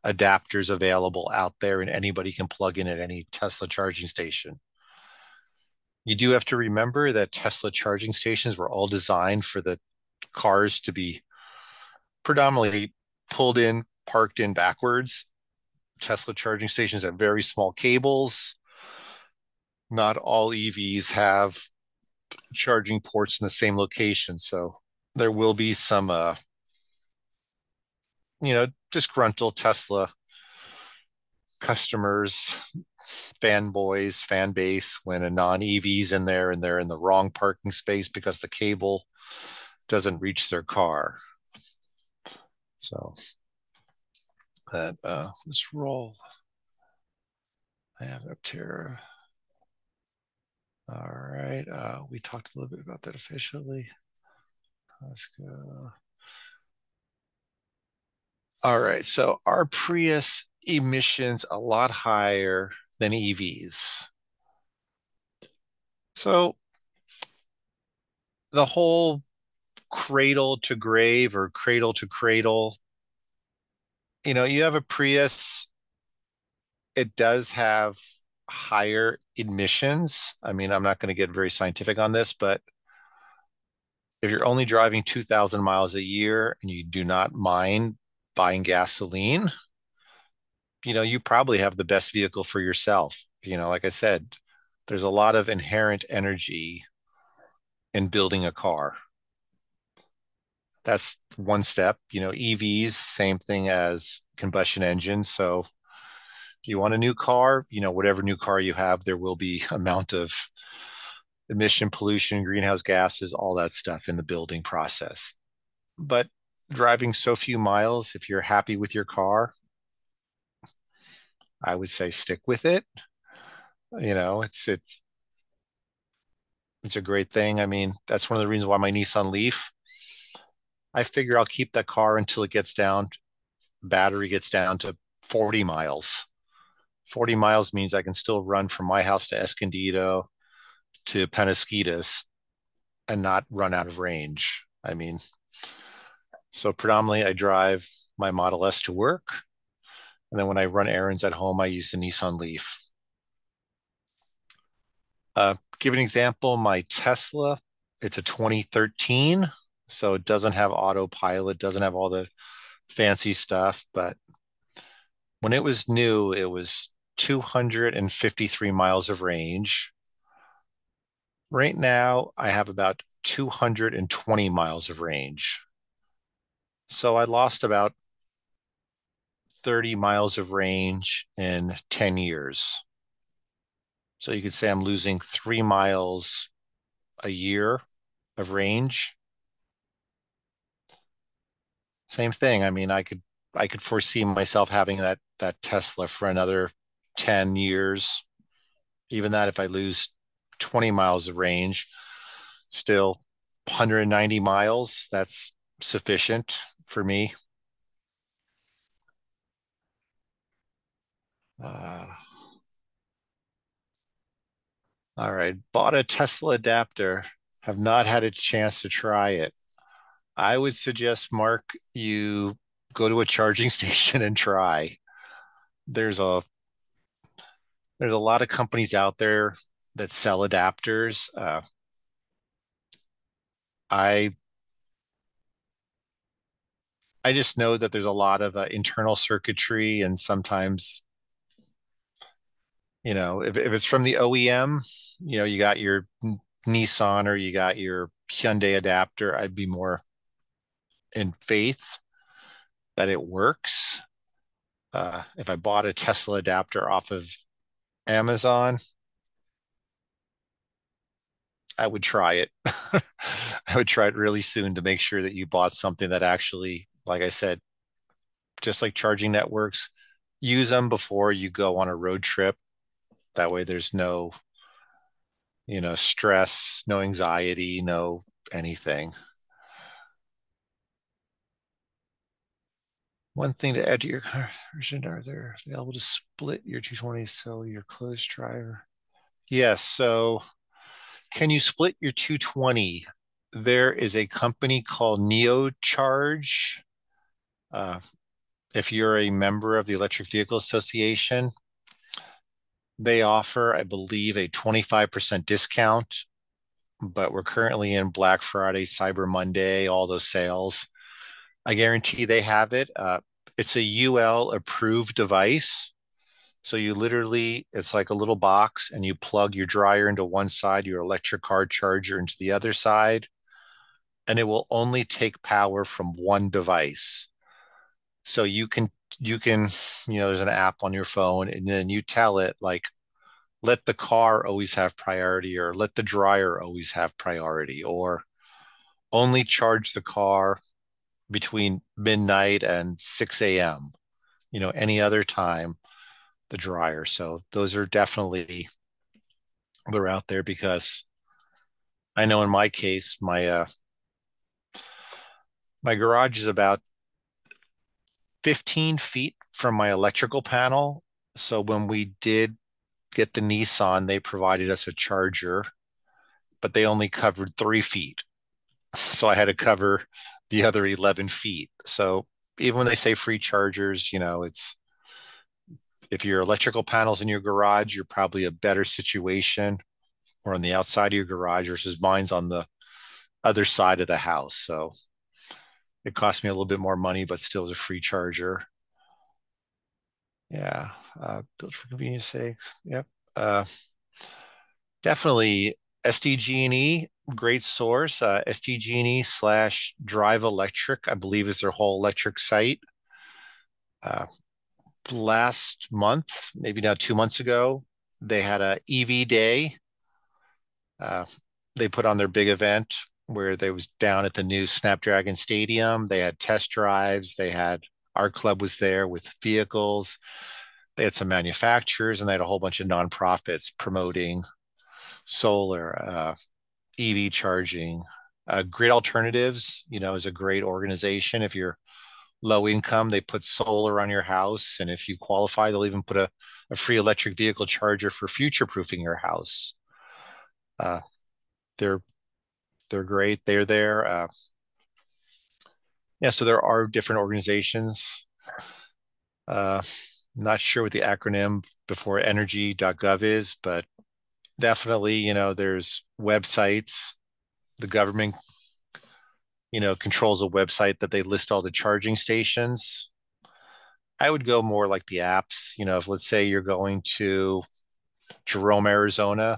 S2: adapters available out there and anybody can plug in at any Tesla charging station. You do have to remember that Tesla charging stations were all designed for the cars to be predominantly pulled in, parked in backwards. Tesla charging stations have very small cables. Not all EVs have charging ports in the same location. So there will be some, uh, you know, disgruntled Tesla customers, fanboys, fan base when a non EV's in there and they're in the wrong parking space because the cable doesn't reach their car. So that uh, let's roll. I have Aptera. All right. Uh, we talked a little bit about that officially. Let's go. All right. So are Prius emissions a lot higher than EVs. So the whole cradle to grave or cradle to cradle, you know, you have a Prius, it does have higher emissions. I mean, I'm not going to get very scientific on this, but if you're only driving 2,000 miles a year and you do not mind buying gasoline, you know, you probably have the best vehicle for yourself. You know, like I said, there's a lot of inherent energy in building a car. That's one step. You know, EVs, same thing as combustion engines. So you want a new car, you know, whatever new car you have, there will be [LAUGHS] amount of emission pollution, greenhouse gases, all that stuff in the building process. But driving so few miles, if you're happy with your car, I would say stick with it. You know, it's it's it's a great thing. I mean, that's one of the reasons why my Nissan Leaf. I figure I'll keep that car until it gets down, battery gets down to 40 miles. 40 miles means I can still run from my house to Escondido to Penasquitos and not run out of range. I mean, so predominantly I drive my Model S to work. And then when I run errands at home, I use the Nissan Leaf. Uh, give an example, my Tesla, it's a 2013, so it doesn't have autopilot, doesn't have all the fancy stuff, but when it was new, it was 253 miles of range. Right now, I have about 220 miles of range. So I lost about 30 miles of range in 10 years. So you could say I'm losing three miles a year of range. Same thing. I mean, I could I could foresee myself having that that Tesla for another 10 years. Even that if I lose 20 miles of range, still 190 miles, that's sufficient for me. Uh, all right, bought a Tesla adapter. Have not had a chance to try it. I would suggest, Mark, you go to a charging [LAUGHS] station and try. There's a there's a lot of companies out there that sell adapters. Uh, I I just know that there's a lot of uh, internal circuitry and sometimes, you know, if, if it's from the OEM, you know, you got your Nissan or you got your Hyundai adapter, I'd be more in faith that it works. Uh, if I bought a Tesla adapter off of Amazon, I would try it. [LAUGHS] I would try it really soon to make sure that you bought something that actually like I said, just like charging networks, use them before you go on a road trip. That way there's no, you know, stress, no anxiety, no anything. One thing to add to your version, are there available to split your 220 so your closed driver? Yes. So can you split your 220? There is a company called NeoCharge Uh, if you're a member of the Electric Vehicle Association, they offer, I believe, a 25% discount, but we're currently in Black Friday, Cyber Monday, all those sales. I guarantee they have it. Uh, it's a UL approved device. So you literally, it's like a little box and you plug your dryer into one side, your electric car charger into the other side, and it will only take power from one device. So you can, you can, you know, there's an app on your phone and then you tell it like, let the car always have priority or let the dryer always have priority or only charge the car between midnight and 6 a.m. You know, any other time, the dryer. So those are definitely they're out there because I know in my case, my uh my garage is about 15 feet from my electrical panel. So when we did get the Nissan, they provided us a charger, but they only covered three feet. [LAUGHS] So I had to cover the other 11 feet. So even when they say free chargers, you know, it's if your electrical panels in your garage, you're probably a better situation or on the outside of your garage versus mine's on the other side of the house. So it cost me a little bit more money, but still a free charger. Yeah, uh, built for convenience sake. Yep. Uh, definitely SDG&E great source. Uh, SDG&E slash Drive Electric, I believe, is their whole electric site. Uh, last month, maybe now two months ago, they had a EV day. Uh, they put on their big event where they was down at the new Snapdragon Stadium. They had test drives. They had our club was there with vehicles. They had some manufacturers and they had a whole bunch of nonprofits promoting solar, uh, EV charging. Uh, Grid Alternatives, you know, is a great organization. If you're low income, they put solar on your house, and if you qualify, they'll even put a, a free electric vehicle charger for future proofing your house. Uh, they're they're great. They're there. Uh, yeah, so there are different organizations. Uh, not sure what the acronym before energy.gov is, but definitely, you know, there's websites. The government, you know, controls a website that they list all the charging stations. I would go more like the apps. You know, if let's say you're going to Jerome, Arizona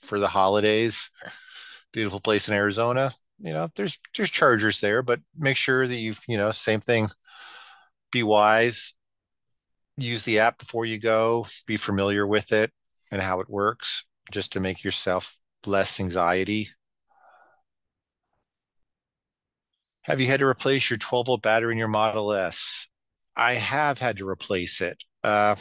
S2: for the holidays, beautiful place in Arizona. You know, there's there's chargers there, but make sure that you you know same thing. Be wise. Use the app before you go. Be familiar with it and how it works just to make yourself less anxiety. Have you had to replace your 12 volt battery in your Model S? I have had to replace it. Uh,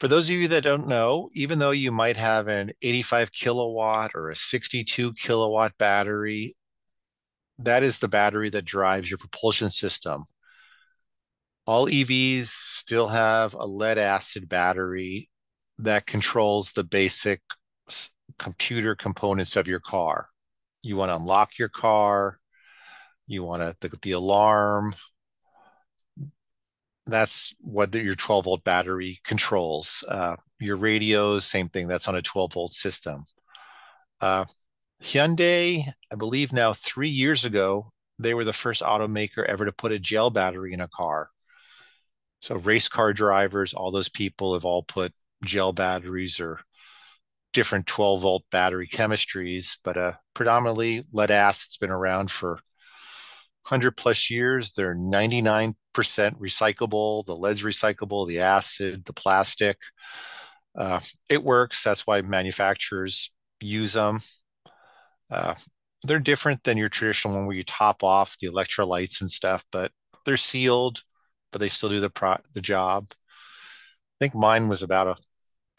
S2: for those of you that don't know, even though you might have an 85 kilowatt or a 62 kilowatt battery, that is the battery that drives your propulsion system all EVs still have a lead acid battery that controls the basic computer components of your car. You want to unlock your car, you want to the, the alarm. That's what the, your 12 volt battery controls. Uh, your radios, same thing. That's on a 12 volt system. Uh, Hyundai, I believe now three years ago, they were the first automaker ever to put a gel battery in a car. So race car drivers, all those people have all put gel batteries or different 12 volt battery chemistries, but uh, predominantly lead acid's been around for 100 plus years. They're 99% recyclable. The lead's recyclable, the acid, the plastic. Uh, it works. That's why manufacturers use them. Uh, they're different than your traditional one where you top off the electrolytes and stuff, but they're sealed but they still do the pro- the job. I think mine was about a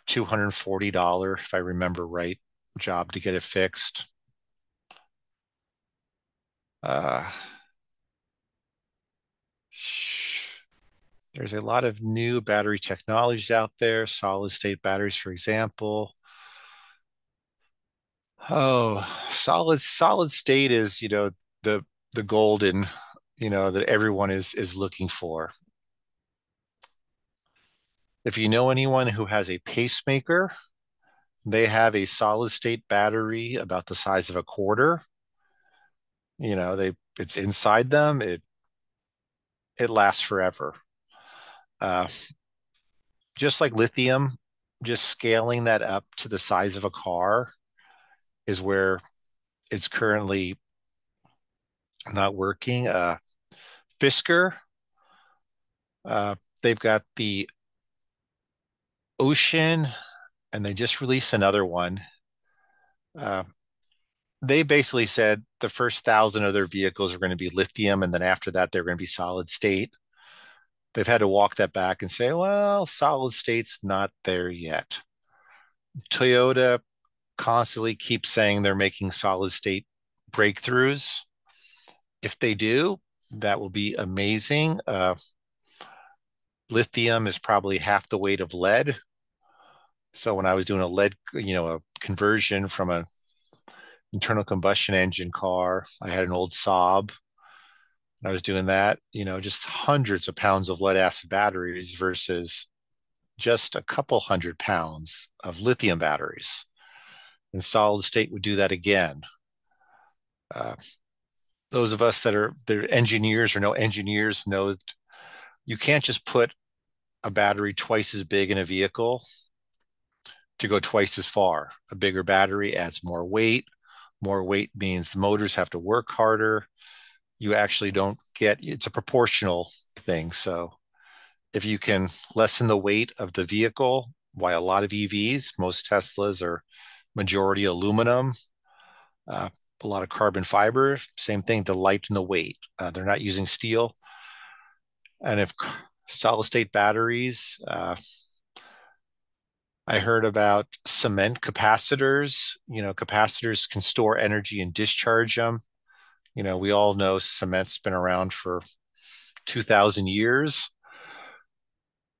S2: two hundred forty dollar, if I remember right, job to get it fixed. Uh, there's a lot of new battery technologies out there, solid state batteries, for example. Oh, solid solid state is, you know, the the golden, you know, that everyone is is looking for. If you know anyone who has a pacemaker, they have a solid state battery about the size of a quarter. You know, they it's inside them. It it lasts forever. Uh, just like lithium, just scaling that up to the size of a car is where it's currently not working. Uh, Fisker, uh, they've got the Ocean, and they just released another one. Uh, they basically said the first thousand of their vehicles are going to be lithium, and then after that, they're going to be solid state. They've had to walk that back and say, well, solid state's not there yet. Toyota constantly keeps saying they're making solid state breakthroughs. If they do, that will be amazing. Uh, lithium is probably half the weight of lead. So when I was doing a lead, you know, a conversion from an internal combustion engine car, I had an old Saab. I was doing that, you know, just hundreds of pounds of lead acid batteries versus just a couple hundred pounds of lithium batteries. And solid state would do that again. Uh, those of us that are they're engineers or no engineers know you can't just put a battery twice as big in a vehicle to go twice as far. A bigger battery adds more weight. More weight means the motors have to work harder. You actually don't get it's a proportional thing. So if you can lessen the weight of the vehicle, why a lot of EVs, most Teslas are majority aluminum, uh, a lot of carbon fiber, same thing to lighten the weight. Uh, they're not using steel. And if solid state batteries, uh, I heard about cement capacitors. You know, capacitors can store energy and discharge them. You know, we all know cement's been around for 2,000 years.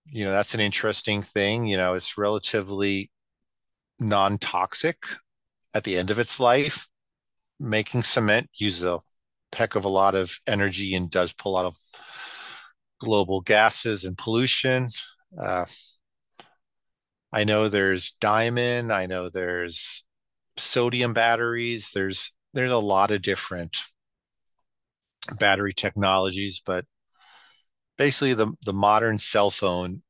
S2: You know, that's an interesting thing. You know, it's relatively non toxic at the end of its life. Making cement uses a heck of a lot of energy and does pull lot of global gases and pollution. Uh, I know there's diamond. I know there's sodium batteries. There's there's a lot of different battery technologies, but basically the the modern cell phone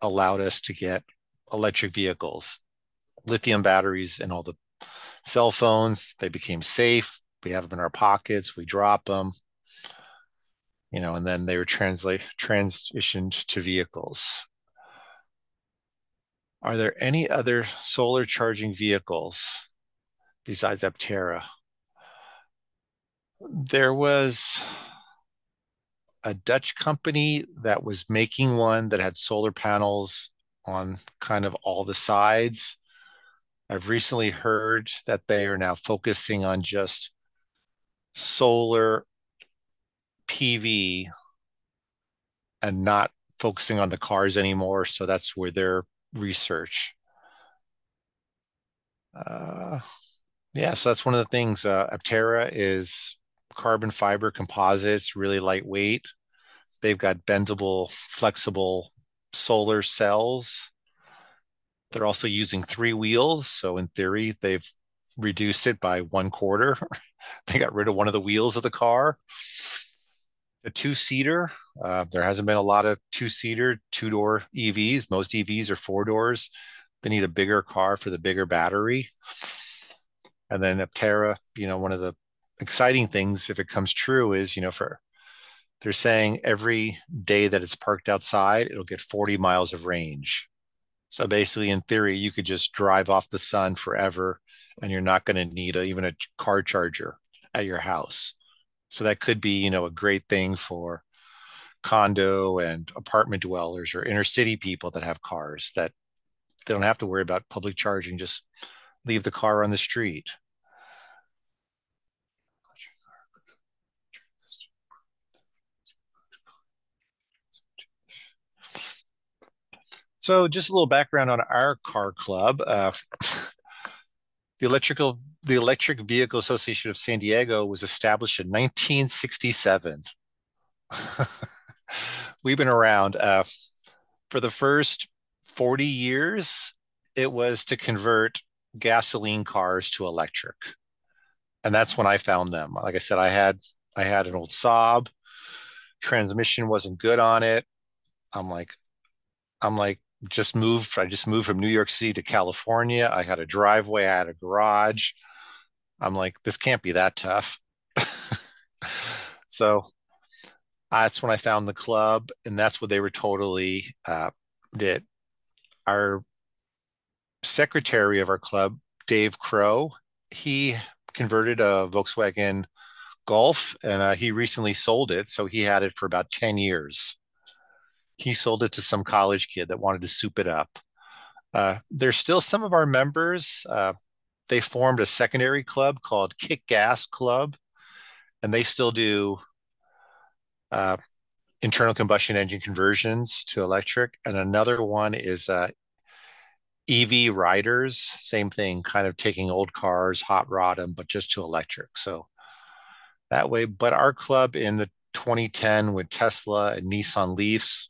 S2: allowed us to get electric vehicles, lithium batteries, and all the cell phones. They became safe. We have them in our pockets. We drop them, you know, and then they were translate transitioned to vehicles. Are there any other solar charging vehicles besides Aptera? There was a Dutch company that was making one that had solar panels on kind of all the sides. I've recently heard that they are now focusing on just solar PV and not focusing on the cars anymore. So that's where they're research. Uh, yeah, so that's one of the things. Uh, Aptera is carbon fiber composites, really lightweight. They've got bendable, flexible solar cells. They're also using three wheels. So, in theory, they've reduced it by one quarter. [LAUGHS] they got rid of one of the wheels of the car a two seater. Uh, there hasn't been a lot of two seater, two door EVs. Most EVs are four doors. They need a bigger car for the bigger battery. And then Aptera, you know, one of the exciting things, if it comes true, is, you know, for they're saying every day that it's parked outside, it'll get 40 miles of range. So basically, in theory, you could just drive off the sun forever and you're not going to need a, even a car charger at your house. So that could be, you know, a great thing for condo and apartment dwellers or inner city people that have cars that they don't have to worry about public charging, just leave the car on the street. So, just a little background on our car club. Uh, the electrical the Electric Vehicle Association of San Diego was established in 1967. [LAUGHS] We've been around uh, for the first 40 years. It was to convert gasoline cars to electric, and that's when I found them. Like I said, I had I had an old Saab. Transmission wasn't good on it. I'm like, I'm like, just moved. I just moved from New York City to California. I had a driveway. I had a garage. I'm like, this can't be that tough. [LAUGHS] so that's when I found the club, and that's what they were totally uh, did. Our secretary of our club, Dave Crow, he converted a Volkswagen Golf, and uh, he recently sold it. So he had it for about ten years. He sold it to some college kid that wanted to soup it up. Uh, there's still some of our members. Uh, they formed a secondary club called Kick Gas Club, and they still do uh, internal combustion engine conversions to electric. And another one is uh, EV riders, same thing, kind of taking old cars, hot rod them, but just to electric. So that way, but our club in the 2010 with Tesla and Nissan Leafs,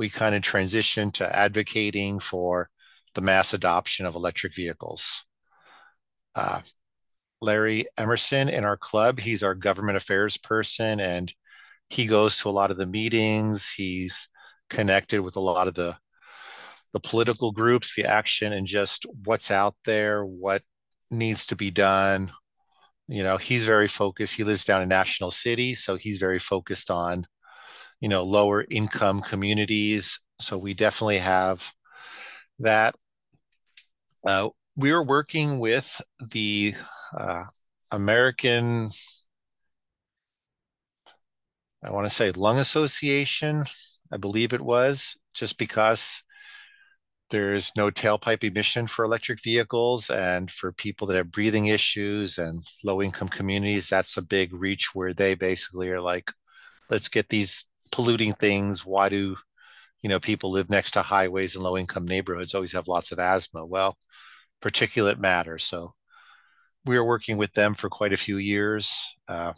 S2: we kind of transitioned to advocating for the mass adoption of electric vehicles uh, Larry Emerson in our club. He's our government affairs person, and he goes to a lot of the meetings. He's connected with a lot of the the political groups, the action, and just what's out there, what needs to be done. You know, he's very focused. He lives down in National City, so he's very focused on, you know, lower income communities. So we definitely have that. Uh, we are working with the uh, American, I want to say Lung Association, I believe it was, just because there's no tailpipe emission for electric vehicles and for people that have breathing issues and low income communities that's a big reach where they basically are like let's get these polluting things why do you know people live next to highways and low income neighborhoods always have lots of asthma well particulate matter. So we were working with them for quite a few years. Uh,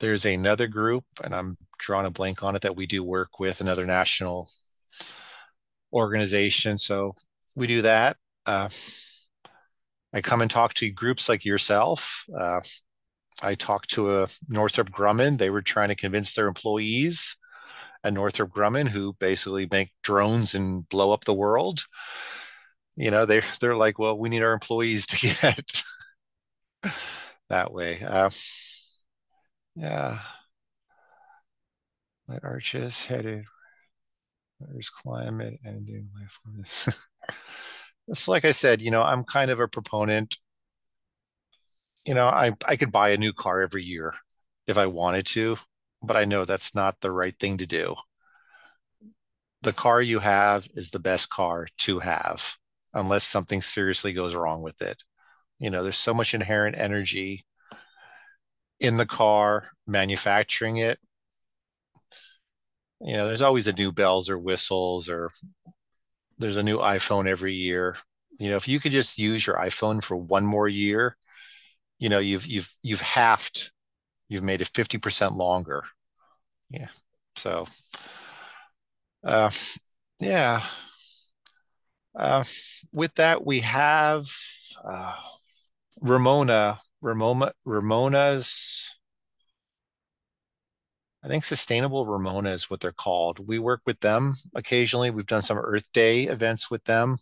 S2: there's another group, and I'm drawing a blank on it, that we do work with another national organization. So we do that. Uh, I come and talk to groups like yourself. Uh, I talked to a Northrop Grumman. They were trying to convince their employees at Northrop Grumman, who basically make drones and blow up the world. You know they they're like well we need our employees to [LAUGHS] get that way. Uh, yeah. Let arches headed. There's climate ending life [LAUGHS] it's like i said you know i'm kind of a proponent you know i i could buy a new car every year if i wanted to but i know that's not the right thing to do the car you have is the best car to have unless something seriously goes wrong with it. You know, there's so much inherent energy in the car manufacturing it. You know, there's always a new bells or whistles or there's a new iPhone every year. You know, if you could just use your iPhone for one more year, you know, you've you've you've halved, you've made it 50% longer. Yeah. So uh yeah, uh, with that, we have uh, Ramona, Ramona, Ramona's. I think Sustainable Ramona is what they're called. We work with them occasionally. We've done some Earth Day events with them.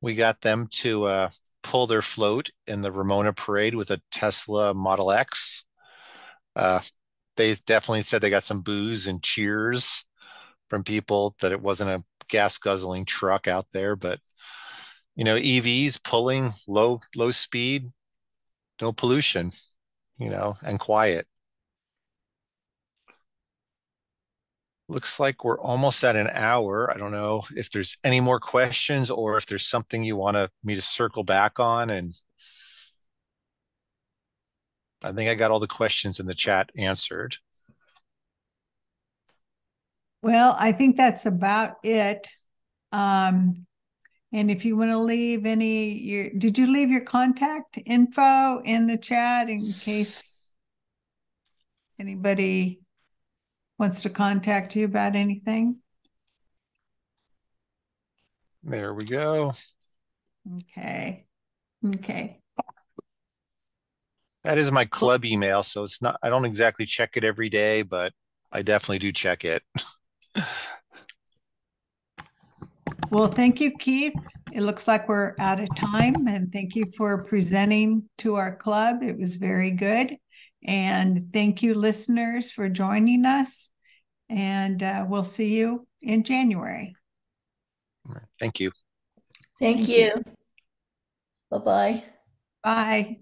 S2: We got them to uh, pull their float in the Ramona parade with a Tesla Model X. Uh, they definitely said they got some booze and cheers from people that it wasn't a gas guzzling truck out there, but you know, EVs pulling low low speed, no pollution, you know, and quiet. Looks like we're almost at an hour. I don't know if there's any more questions or if there's something you want to, me to circle back on. And I think I got all the questions in the chat answered.
S1: Well, I think that's about it. Um, And if you want to leave any, your, did you leave your contact info in the chat in case anybody wants to contact you about anything?
S2: There we go.
S1: Okay. Okay.
S2: That is my club email, so it's not, I don't exactly check it every day, but I definitely do check it. [LAUGHS]
S1: Well, thank you, Keith. It looks like we're out of time and thank you for presenting to our club. It was very good. And thank you, listeners, for joining us. And uh, we'll see you in January.
S2: Thank you.
S3: Thank
S1: Thank
S3: you.
S1: you.
S3: Bye-bye.
S1: Bye.